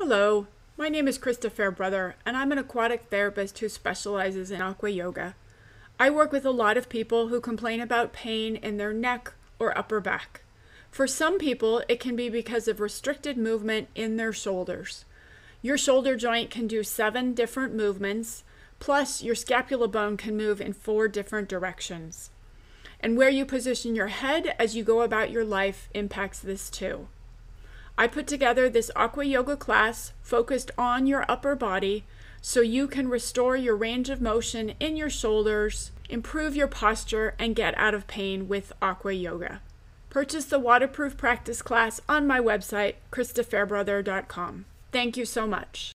Hello, my name is Christa Fairbrother, and I'm an aquatic therapist who specializes in aqua yoga. I work with a lot of people who complain about pain in their neck or upper back. For some people, it can be because of restricted movement in their shoulders. Your shoulder joint can do seven different movements, plus, your scapula bone can move in four different directions. And where you position your head as you go about your life impacts this too. I put together this aqua yoga class focused on your upper body so you can restore your range of motion in your shoulders, improve your posture, and get out of pain with aqua yoga. Purchase the waterproof practice class on my website, ChristaFairbrother.com. Thank you so much.